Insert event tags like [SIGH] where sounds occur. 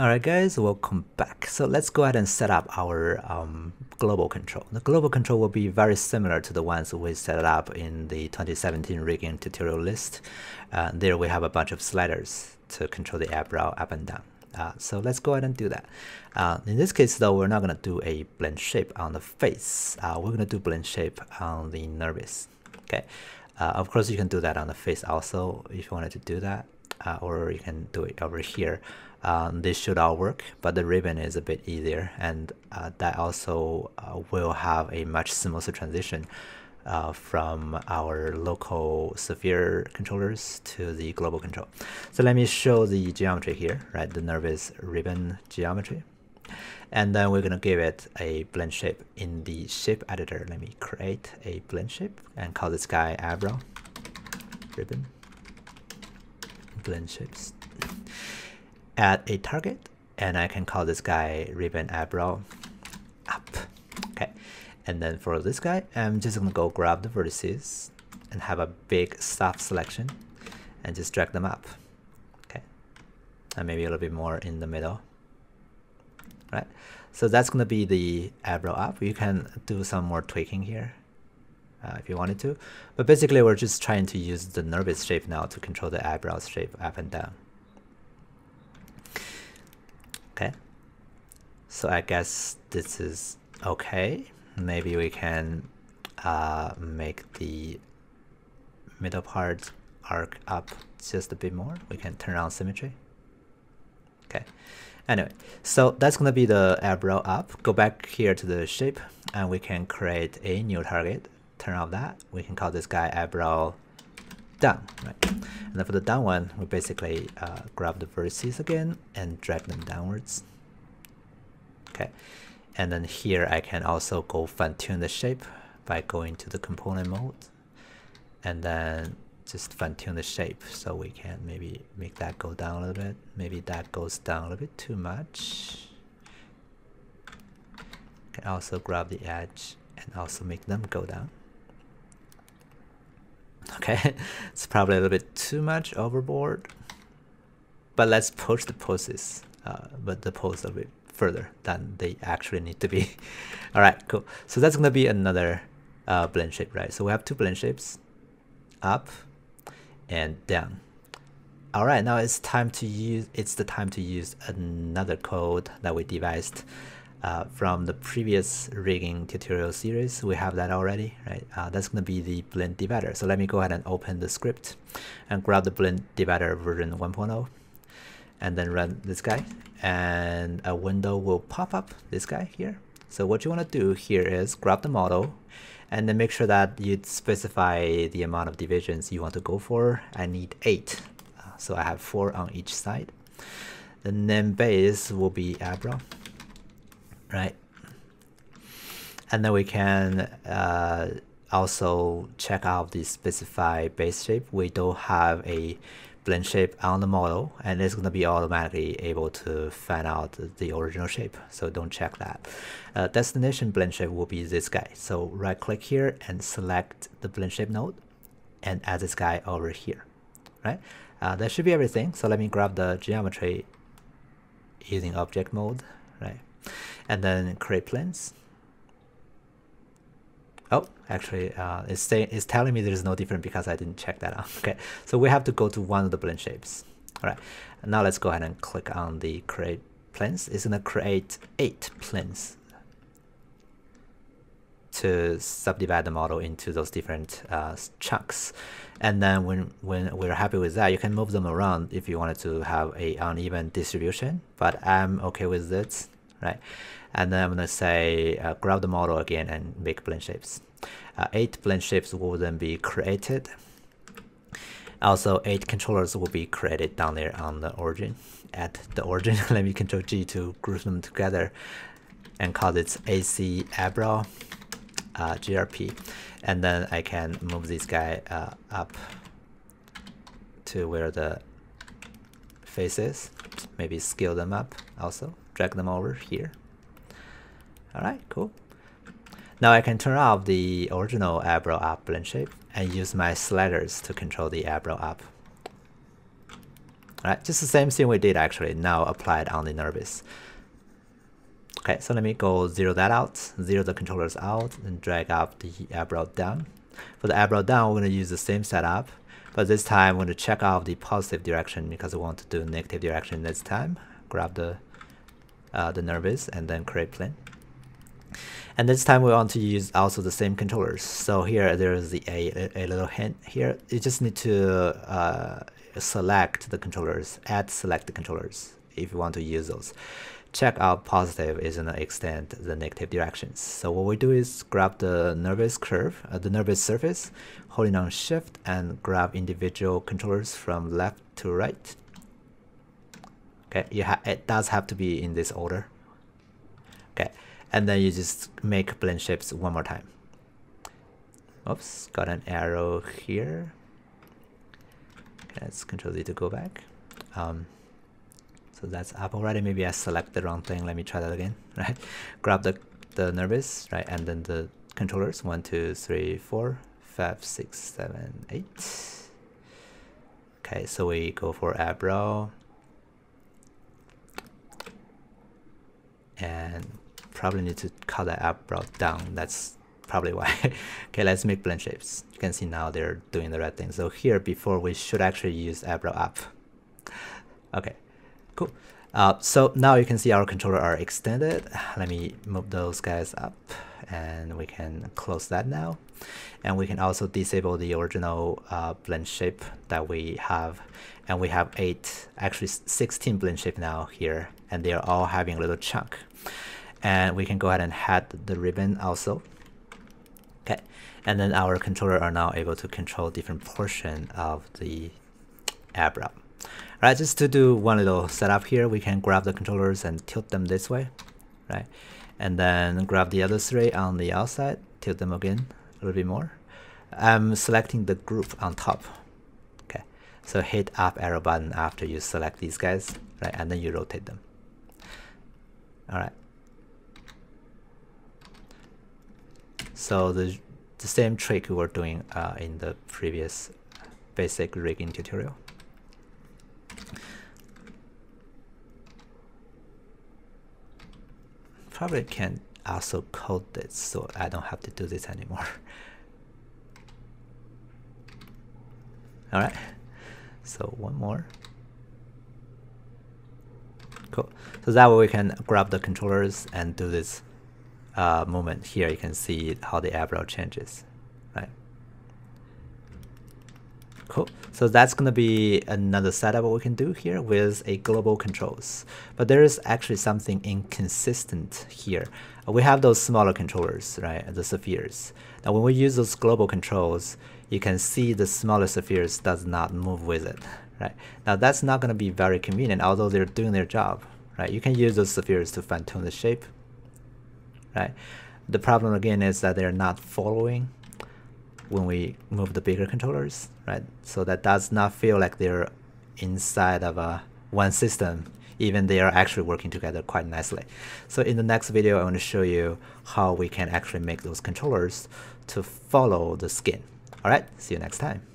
Alright guys, welcome back. So let's go ahead and set up our um, global control. The global control will be very similar to the ones we set up in the 2017 rigging tutorial list. Uh, there we have a bunch of sliders to control the eyebrow up and down. Uh, so let's go ahead and do that. Uh, in this case though, we're not going to do a blend shape on the face. Uh, we're going to do blend shape on the NURBS. Okay. Uh, of course, you can do that on the face also if you wanted to do that. Uh, or you can do it over here. Um, this should all work, but the ribbon is a bit easier, and uh, that also uh, will have a much smoother transition uh, from our local sphere controllers to the global control. So let me show the geometry here, right? The NURBS ribbon geometry. And then we're gonna give it a blend shape in the shape editor. Let me create a blend shape and call this guy eyebrow ribbon blend shapes. Add a target, and I can call this guy ribbon eyebrow up. Okay, and then for this guy, I'm just gonna go grab the vertices and have a big soft selection and just drag them up. Okay, and maybe a little bit more in the middle. Right, so that's gonna be the eyebrow up. You can do some more tweaking here uh, if you wanted to. But basically, we're just trying to use the NURBS shape now to control the eyebrows shape up and down. Okay. So I guess this is okay. Maybe we can uh, make the middle part arc up just a bit more. We can turn on symmetry. Okay. Anyway, so that's gonna be the eyebrow up. Go back here to the shape and we can create a new target turn off that, we can call this guy eyebrow down, right? And then for the down one, we basically uh, grab the vertices again and drag them downwards. Okay, and then here I can also go fine tune the shape by going to the component mode and then just fine tune the shape so we can maybe make that go down a little bit. Maybe that goes down a little bit too much. Can also grab the edge and also make them go down. Okay, [LAUGHS] it's probably a little bit too much overboard. But let's push the poses, uh, but the pose a bit further than they actually need to be. [LAUGHS] All right, cool. So that's gonna be another uh, blend shape, right? So we have two blend shapes, up and down. All right, now it's time to use. It's the time to use another code that we devised uh, from the previous rigging tutorial series. We have that already, right? Uh, that's going to be the blend divider. So let me go ahead and open the script and grab the blend divider version 1.0 and then run this guy and a window will pop up this guy here. So what you want to do here is grab the model and then make sure that you specify the amount of divisions you want to go for. I need eight. Uh, so I have four on each side. The name base will be eyebrow right? And then we can uh, also check out the specified base shape. We don't have a blend shape on the model and it's going to be automatically able to find out the original shape. So don't check that. Uh, destination blend shape will be this guy. So right click here and select the blend shape node and add this guy over here, right? Uh, that should be everything. So let me grab the geometry using object mode, right? And then create planes. Oh, actually, uh, it's, it's telling me there's no difference because I didn't check that out. [LAUGHS] Okay, so we have to go to one of the blend shapes. All right, now let's go ahead and click on the create planes. It's gonna create eight planes to subdivide the model into those different uh, chunks. And then when, when we're happy with that, you can move them around if you wanted to have a uneven distribution, but I'm okay with this right? And then I'm gonna say uh, grab the model again and make blend shapes. Uh, eight blend shapes will then be created. Also, eight controllers will be created down there on the origin. At the origin, [LAUGHS] let me control G to group them together and call it AC eyebrow uh, GRP. And then I can move this guy uh, up to where the face is. Maybe scale them up also drag them over here. Alright, cool. Now I can turn off the original eyebrow up blend shape and use my sliders to control the eyebrow up. All right, just the same thing we did actually, now applied on the NURBS. Okay, so let me go zero that out, zero the controllers out, and drag up the eyebrow down. For the eyebrow down, we're going to use the same setup, but this time we're going to check off the positive direction because we want to do negative direction this time. Grab the uh, the NURBS and then create plane. And this time we want to use also the same controllers. So here there's the a, a little hint here. You just need to uh, select the controllers, add select the controllers if you want to use those. Check out positive is going to extend the negative directions. So what we do is grab the NURBS curve, uh, the NURBS surface, holding on shift and grab individual controllers from left to right. Okay, you it does have to be in this order. Okay, and then you just make blend shapes one more time. Oops, got an arrow here. Okay, let's control Z to go back. Um, so that's up already. Maybe I select the wrong thing. Let me try that again, [LAUGHS] right? Grab the, the NURBS, right? And then the controllers, one, two, three, four, five, six, seven, eight. Okay, so we go for eyebrow. And probably need to cut that eyebrow down. That's probably why. [LAUGHS] okay, let's make blend shapes. You can see now they're doing the right thing. So here before we should actually use eyebrow up. [LAUGHS] Okay, cool. Uh, so now you can see our controller are extended. Let me move those guys up and we can close that now. And we can also disable the original uh, blend shape that we have. And we have eight, actually 16 blend shape now here, and they're all having a little chunk. And we can go ahead and add the ribbon also. Okay, and then our controller are now able to control different portion of the eyebrow. Right, just to do one little setup here, we can grab the controllers and tilt them this way, right? And then grab the other three on the outside, tilt them again a little bit more. I'm selecting the group on top. Okay, so hit up arrow button after you select these guys, right? And then you rotate them. All right. So the, the same trick we were doing uh, in the previous basic rigging tutorial. Probably can also code this so I don't have to do this anymore. [LAUGHS] Alright, so one more. Cool. So that way we can grab the controllers and do this uh, movement here. You can see how the eyebrow changes. right? Cool. So that's going to be another setup we can do here with a global controls. But there is actually something inconsistent here. We have those smaller controllers, right, the spheres. Now when we use those global controls, you can see the smaller spheres does not move with it, right? Now that's not going to be very convenient, although they're doing their job, right? You can use those spheres to fine tune the shape, right? The problem again is that they're not following when we move the bigger controllers, right? So that does not feel like they're inside of a one system, even they are actually working together quite nicely. So in the next video, I want to show you how we can actually make those controllers to follow the skin. All right, see you next time.